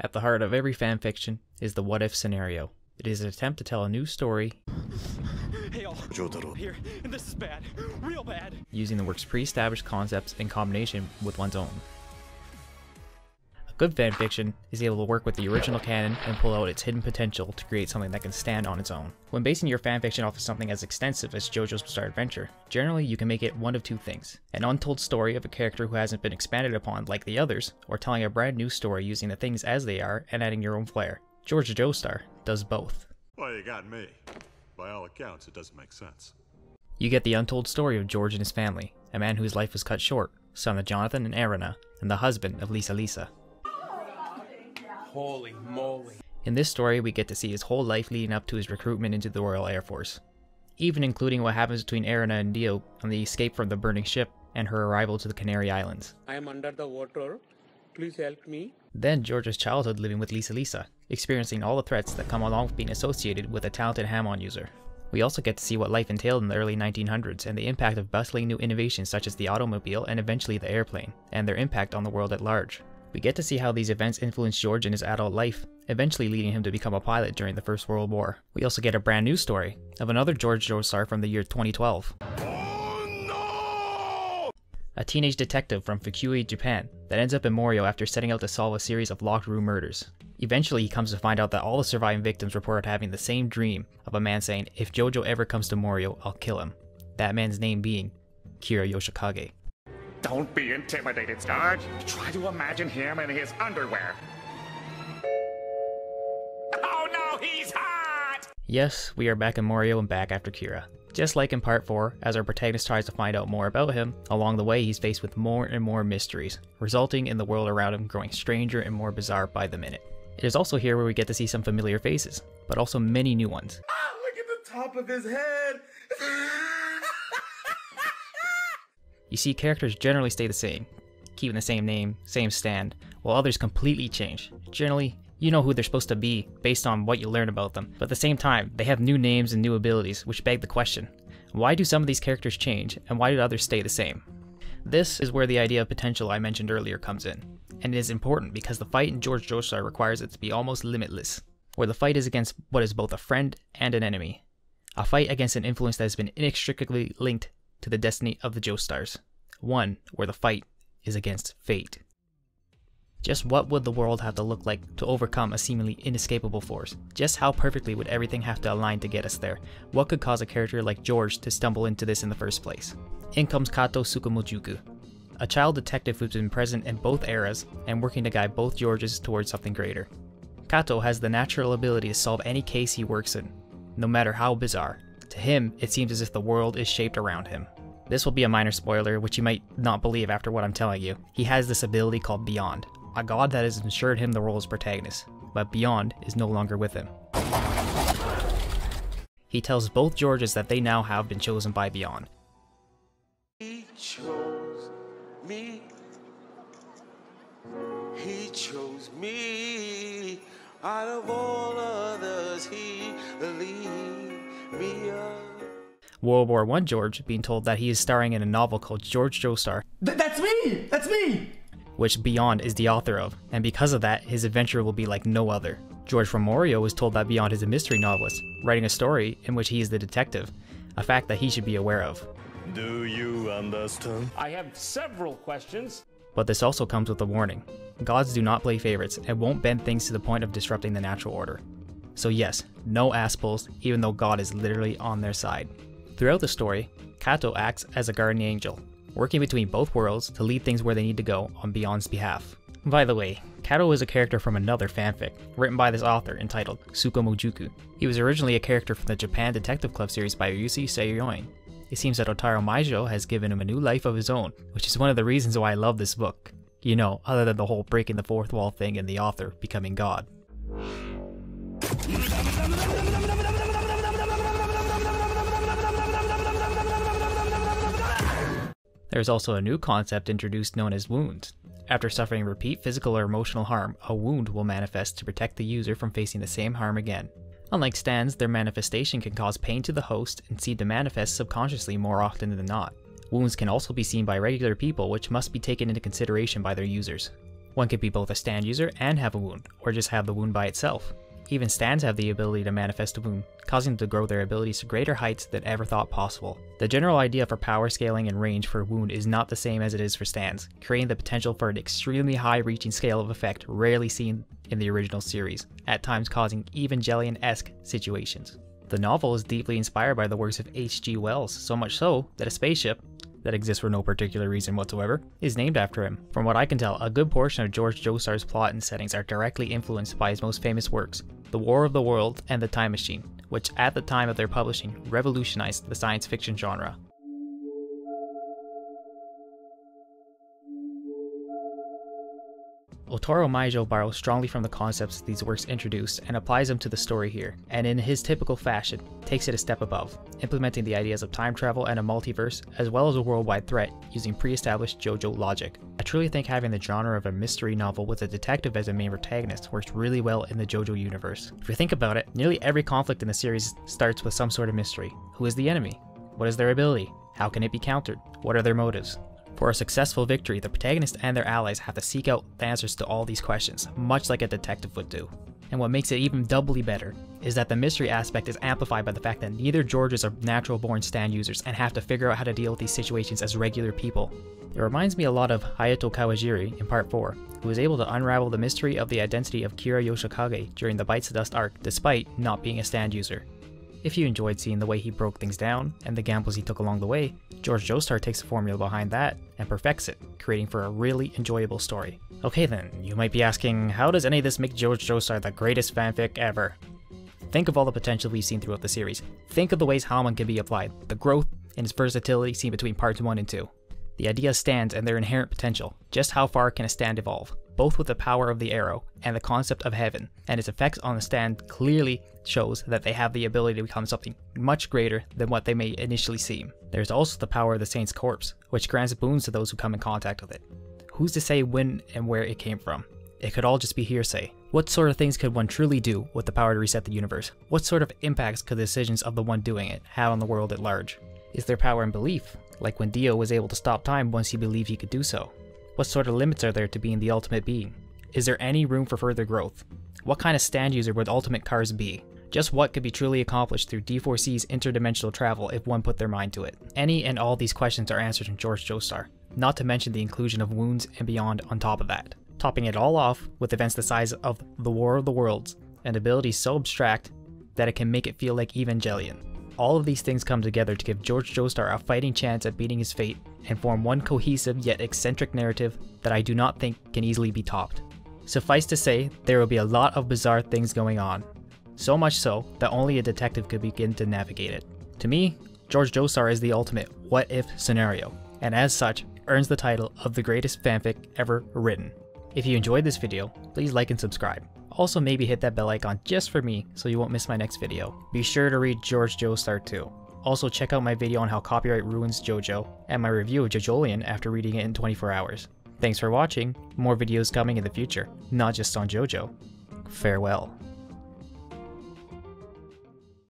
At the heart of every fanfiction is the what if scenario. It is an attempt to tell a new story Hey all, here, and this is bad, real bad. using the work's pre established concepts in combination with one's own. Good fanfiction is able to work with the original canon and pull out its hidden potential to create something that can stand on its own. When basing your fanfiction off of something as extensive as JoJo's Bizarre Adventure, generally you can make it one of two things an untold story of a character who hasn't been expanded upon like the others, or telling a brand new story using the things as they are and adding your own flair. George Joestar does both. Well, you got me. By all accounts, it doesn't make sense. You get the untold story of George and his family, a man whose life was cut short, son of Jonathan and Erina, and the husband of Lisa Lisa. Holy moly. In this story, we get to see his whole life leading up to his recruitment into the Royal Air Force, even including what happens between Erina and Dio on the escape from the burning ship and her arrival to the Canary Islands. I am under the water. Please help me. Then George's childhood living with Lisa Lisa, experiencing all the threats that come along with being associated with a talented Hamon user. We also get to see what life entailed in the early 1900s and the impact of bustling new innovations such as the automobile and eventually the airplane, and their impact on the world at large. We get to see how these events influenced George in his adult life, eventually leading him to become a pilot during the First World War. We also get a brand new story of another George Joestar from the year 2012. A teenage detective from Fukui, Japan, that ends up in Morio after setting out to solve a series of locked room murders. Eventually, he comes to find out that all the surviving victims reported having the same dream of a man saying, If Jojo ever comes to Morio, I'll kill him. That man's name being Kira Yoshikage. Don't be intimidated, Sarge. Try to imagine him in his underwear. Oh no, he's hot! Yes, we are back in Morio and back after Kira. Just like in part 4, as our protagonist tries to find out more about him, along the way he's faced with more and more mysteries, resulting in the world around him growing stranger and more bizarre by the minute. It is also here where we get to see some familiar faces, but also many new ones. Ah, look at the top of his head. You see characters generally stay the same, keeping the same name, same stand, while others completely change. Generally, you know who they're supposed to be based on what you learn about them, but at the same time, they have new names and new abilities, which beg the question why do some of these characters change, and why do others stay the same? This is where the idea of potential I mentioned earlier comes in, and it is important because the fight in George Joestar requires it to be almost limitless, where the fight is against what is both a friend and an enemy. A fight against an influence that has been inextricably linked to the destiny of the Joestars. One where the fight is against fate. Just what would the world have to look like to overcome a seemingly inescapable force? Just how perfectly would everything have to align to get us there? What could cause a character like George to stumble into this in the first place? In comes Kato Tsukumojuku, a child detective who's been present in both eras and working to guide both Georges towards something greater. Kato has the natural ability to solve any case he works in, no matter how bizarre. To him, it seems as if the world is shaped around him. This will be a minor spoiler, which you might not believe after what I'm telling you. He has this ability called Beyond, a god that has ensured him the role as protagonist, but Beyond is no longer with him. He tells both Georges that they now have been chosen by Beyond. He chose me. He chose me. Out of all others, he me. World War I George being told that he is starring in a novel called George Joestar, Th- that's me! That's me! which Beyond is the author of, and because of that, his adventure will be like no other. George from Morio was told that Beyond is a mystery novelist, writing a story in which he is the detective, a fact that he should be aware of. Do you understand? I have several questions. But this also comes with a warning. Gods do not play favorites and won't bend things to the point of disrupting the natural order. So yes, no ass pulls, even though God is literally on their side. Throughout the story, Kato acts as a guardian angel, working between both worlds to lead things where they need to go on Beyond's behalf. By the way, Kato is a character from another fanfic, written by this author entitled Tsukumojuku. He was originally a character from the Japan Detective Club series by Ryusui Seiryoin. It seems that Otaro Maijo has given him a new life of his own, which is one of the reasons why I love this book. You know, other than the whole breaking the fourth wall thing and the author becoming God. There's also a new concept introduced known as wounds. After suffering repeat physical or emotional harm, a wound will manifest to protect the user from facing the same harm again. Unlike stands, their manifestation can cause pain to the host and seem to manifest subconsciously more often than not. Wounds can also be seen by regular people, which must be taken into consideration by their users. One could be both a stand user and have a wound, or just have the wound by itself. Even stands have the ability to manifest a wound, causing them to grow their abilities to greater heights than ever thought possible. The general idea for power scaling and range for a wound is not the same as it is for stands, creating the potential for an extremely high reaching scale of effect rarely seen in the original series, at times causing Evangelion-esque situations. The novel is deeply inspired by the works of H.G. Wells, so much so that a spaceship, that exists for no particular reason whatsoever, is named after him. From what I can tell, a good portion of George Joestar's plot and settings are directly influenced by his most famous works, The War of the World and The Time Machine, which at the time of their publishing revolutionized the science fiction genre. Otaro Maijo borrows strongly from the concepts these works introduce and applies them to the story here, and in his typical fashion, takes it a step above, implementing the ideas of time travel and a multiverse, as well as a worldwide threat, using pre-established JoJo logic. I truly think having the genre of a mystery novel with a detective as a main protagonist works really well in the JoJo universe. If you think about it, nearly every conflict in the series starts with some sort of mystery. Who is the enemy? What is their ability? How can it be countered? What are their motives? For a successful victory, the protagonist and their allies have to seek out answers to all these questions, much like a detective would do. And what makes it even doubly better is that the mystery aspect is amplified by the fact that neither Georges are natural born stand users and have to figure out how to deal with these situations as regular people. It reminds me a lot of Hayato Kawajiri in Part 4, who was able to unravel the mystery of the identity of Kira Yoshikage during the Bites of Dust arc despite not being a stand user. If you enjoyed seeing the way he broke things down and the gambles he took along the way, George Joestar takes the formula behind that and perfects it, creating for a really enjoyable story. Okay then, you might be asking, how does any of this make George Joestar the greatest fanfic ever? Think of all the potential we've seen throughout the series. Think of the ways Hamon can be applied, the growth and its versatility seen between parts 1 and 2. The idea stands and their inherent potential. Just how far can a stand evolve? Both with the power of the arrow and the concept of heaven, and its effects on the stand clearly shows that they have the ability to become something much greater than what they may initially seem. There's also the power of the saint's corpse, which grants boons to those who come in contact with it. Who's to say when and where it came from? It could all just be hearsay. What sort of things could one truly do with the power to reset the universe? What sort of impacts could the decisions of the one doing it have on the world at large? Is there power in belief, like when Dio was able to stop time once he believed he could do so? What sort of limits are there to being the ultimate being? Is there any room for further growth? What kind of stand user would ultimate Kars be? Just what could be truly accomplished through D4C's interdimensional travel if one put their mind to it? Any and all these questions are answered in George Joestar, not to mention the inclusion of wounds and beyond on top of that. Topping it all off with events the size of the War of the Worlds, and abilities so abstract that it can make it feel like Evangelion. All of these things come together to give George Joestar a fighting chance at beating his fate and form one cohesive yet eccentric narrative that I do not think can easily be topped. Suffice to say, there will be a lot of bizarre things going on. So much so that only a detective could begin to navigate it. To me, George Joestar is the ultimate what if scenario, and as such, earns the title of the greatest fanfic ever written. If you enjoyed this video, please like and subscribe. Also maybe hit that bell icon just for me so you won't miss my next video. Be sure to read George Joestar too. Also check out my video on how copyright ruins JoJo, and my review of JoJolion after reading it in 24 hours. Thanks for watching, more videos coming in the future, not just on JoJo. Farewell.